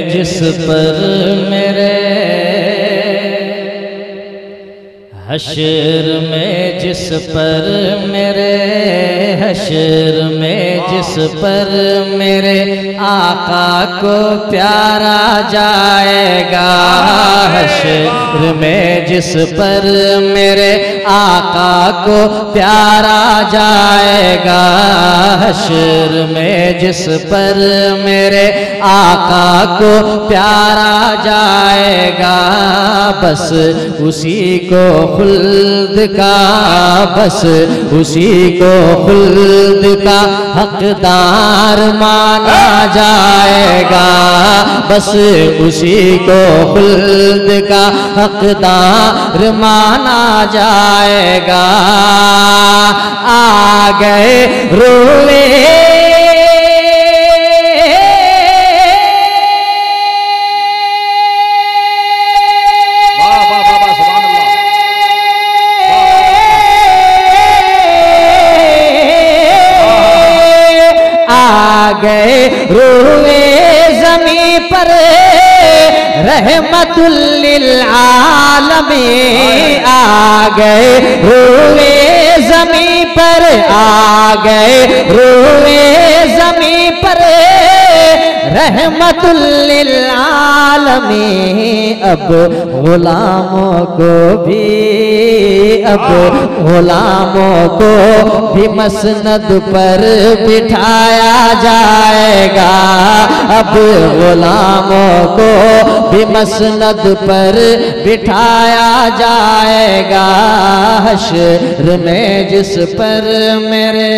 جس پر میرے حشر میں جس پر میرے حشر میں جس پر میرے آقا کو پیارا جائے گا۔ حشر میں جس پر میرے آقا کو پیارا جائے گا۔ حشر میں جس پر میرے آقا کو پیارا جائے گا۔ بس اسی کو خلد کا، بس اسی کو خلد کا حقدار مانا جائے گا۔ بس اسی کو خلد کا حقدار مانا جائے گا۔ آ گئے روے گئے، روئے زمین پر۔ رحمت للعالمین آ گئے، روئے زمین پر۔ آ گئے، روئے زمین پر۔ رحمت للعالمین اب غلاموں کو بھی، اب غلاموں کو بھی مسند پر بٹھایا جائے گا۔ اب غلاموں کو بھی مسند پر بٹھایا جائے گا۔ حشر میں جس پر میرے،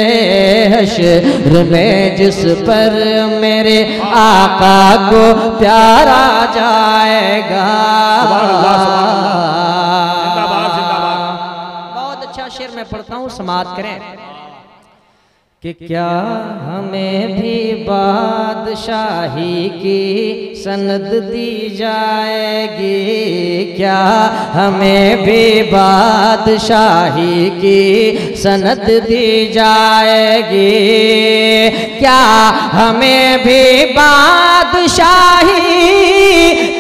حشر میں جس پر میرے آقا کو پیارا جائے گا۔ بہت اچھا شعر میں پڑھتا ہوں سماعت کریں۔ کہ کیا ہمیں بھی بادشاہی کی سند دی جائے گی؟ کیا ہمیں بھی بادشاہی کی سند دی جائے گی؟ کیا ہمیں بھی بادشاہی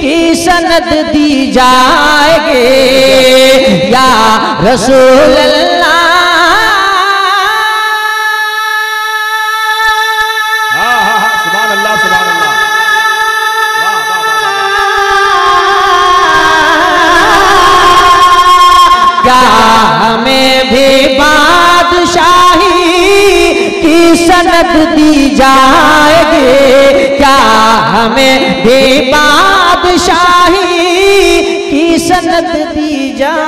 کی سند دی جائے گی؟ یا رسول اللہ۔ ہاں ہاں ہاں سند دی جائے گی کیا ہمیں بھی بادشاہی کی سند دی جائے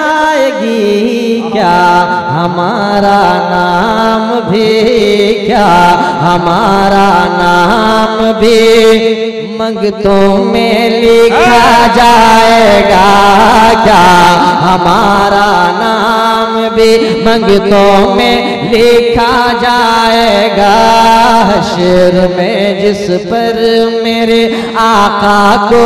کیا ہمارا نام بھی کیا ہمارا نام بھی منگتوں میں لکھا جائے گا کیا ہمارا نام بھی منگتوں میں لکھا جائے گا حشر میں جس پر میرے آقا کو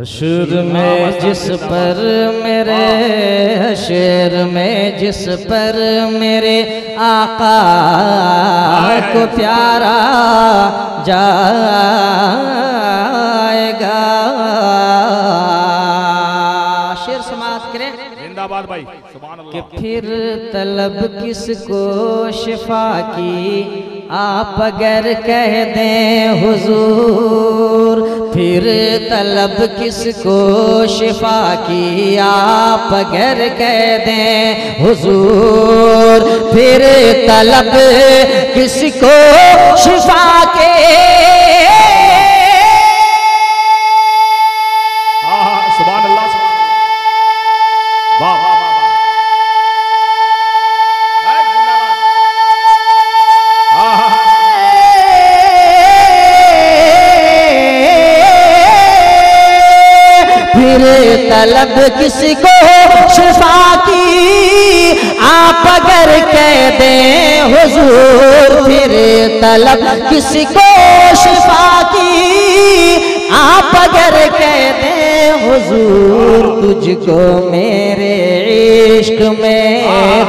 حشر میں جس پر میرے حشر میں جس پر میرے آقا کو پیارا جائے گا۔ شیر سماعت کریں۔ زندہ باد بھائی سبحان کہ پھر طلب کس کو شفا کی؟ آپ اگر کہہ دیں حضور پھر طلب کس کو شفا کی آپ گھر کہہ دیں حضور، پھر طلب کس کو شفا کے طلب کس کو شفا کی؟ آپ اگر کہہ دیں حضور، تجھ کو میرے عشق میں،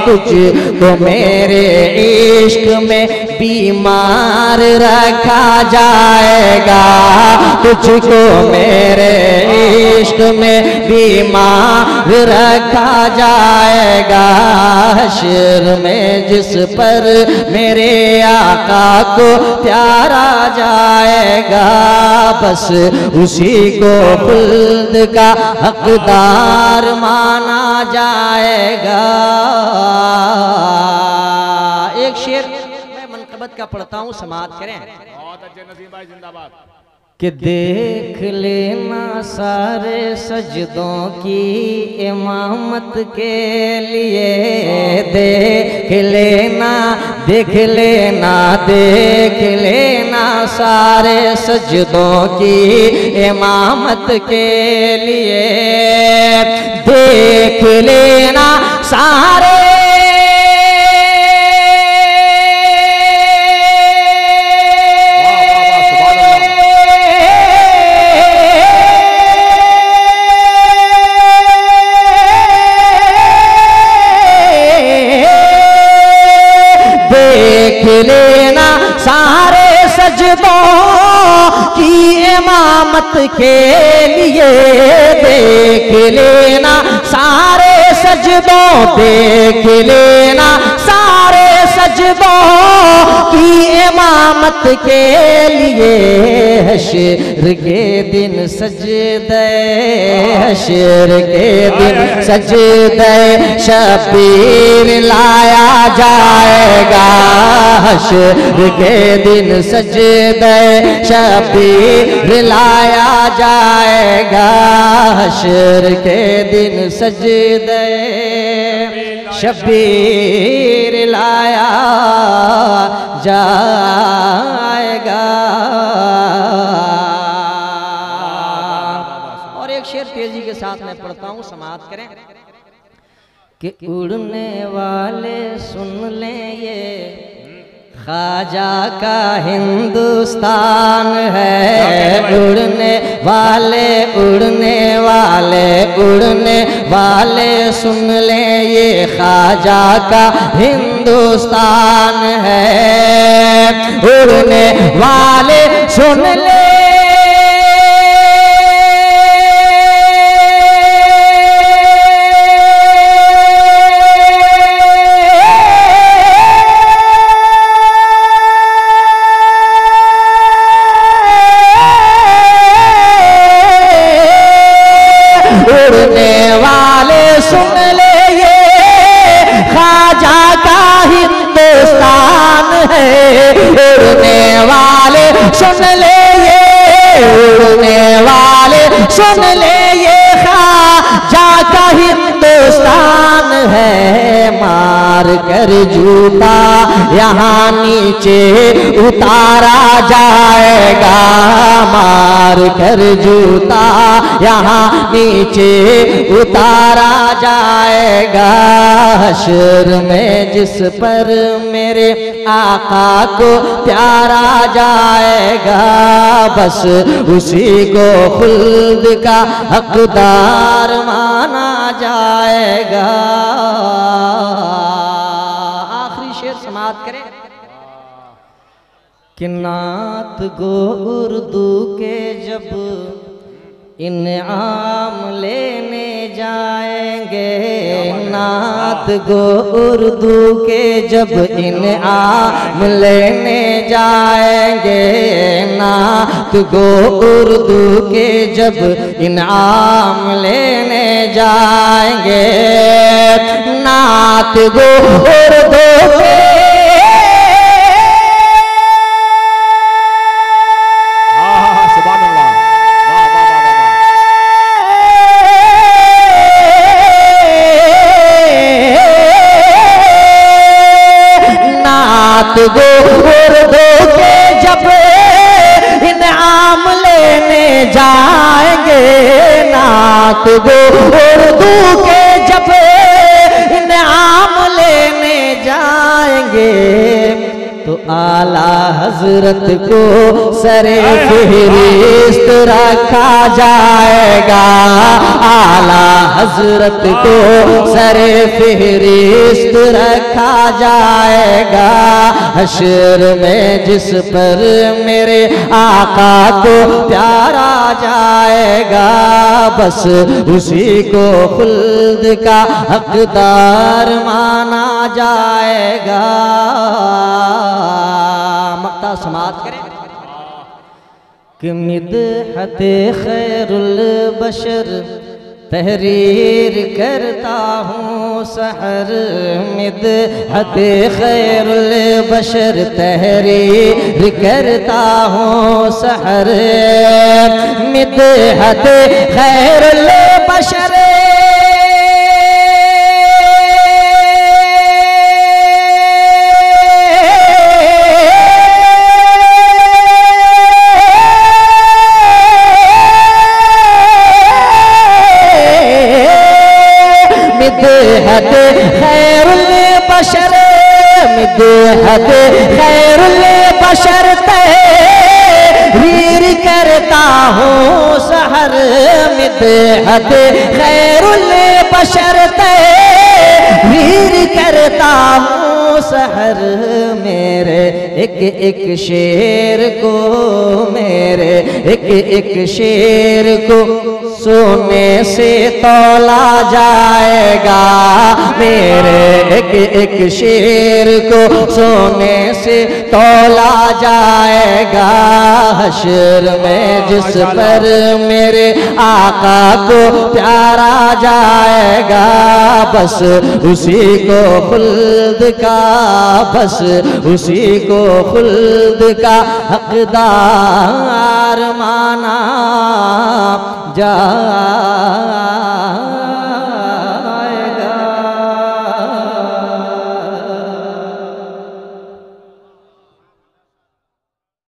تجھ کو میرے عشق میں بیمار رکھا جائے گا۔ تجھ کو میرے عشق میں بیمار رکھا جائے گا حشر میں جس پر میرے آقا کو پیارا جائے گا بس اسی کو خلد کا حقدار مانا جائے گا ایک شیر میں منقبت کا پڑھتا ہوں، سماعت کریں۔ بہت اچھے نسیم بھائی، زندہ باد۔ کہ دیکھ لینا سارے سجدوں کی امامت کے لیے۔ دیکھ لینا دیکھ لینا دیکھ لینا سارے سجدوں کی امامت کے لیے۔ دیکھ لینا سارے دیکھ لینا سارے سجدوں کی امامت کے لیے دیکھ لینا سارے سجدوں دیکھ لینا سارے سجدوں کی امامت کے لیے حشر کے دن سجدے حشر کے دن سجدے شبیر لایا جائے گا۔ حشر کے دن سجدے شبیر لایا جائے گا۔ حشر کے دن سجدے شبیر لایا جائے کے ساتھ میں پڑھتا ہوں، سماعت کریں۔ کہ اڑنے والے سن لیں یہ۔ خواجہ کا ہندوستان ہے۔ اڑنے والے اڑنے والے اڑنے والے سن لیں یہ۔ خواجہ کا ہندوستان ہے۔ اڑنے والے سن اڑنے کر جوتا یہاں نیچے اتارا جائے گا۔ مار کر جوتا یہاں نیچے اتارا جائے گا۔ حشر میں جس پر میرے آقا کو پیارا جائے گا، بس اسی کو خلد کا حقدار مانا جائے گا۔ شعر سماعت کریں۔ کہ نعت گو اردو کے جب انعام لینے جائیں گے نعت گو اردو کے جب انعام لینے جائیں گے نعت گو اردو کے جب انعام لینے جائیں گے۔ نعت گو اردو کے نعت گو اردو کے جب انعام لینے جائیں گے نعت گو اردو کے جب انعام لینے جائیں گے۔ تو اعلیٰ حضرت کو سر فہرست رکھا جائے گا۔ اعلیٰ حضرت کو سر فہرست رکھا جائے گا۔ حشر میں جس پر میرے آقا کو پیارا جائے گا۔ بس اسی کو خلد کا حقدار مانا جائے گا۔ مقتا سماعت کریں۔ کہ مدحت خیر البشر تحریر کرتا ہوں سحر مدحت خیر البشر تحریر کرتا ہوں سحر مدحت خیر البشر مدحت خیر البشر مدحت خیر البشر تحریر کرتا ہوں سحر مدحت خیر البشر تحریر کرتا ہوں سحر میں۔ ایک ایک شیر کو میرے، ایک ایک شیر کو سونے سے تولا جائے گا۔ میرے ایک ایک شیر کو سونے سے تولا جائے گا۔ حشر میں جس پر میرے آقا کو پیارا جائے گا۔ بس اسی کو خلد کا بس اسی کو خلد کا حقدار مانا جا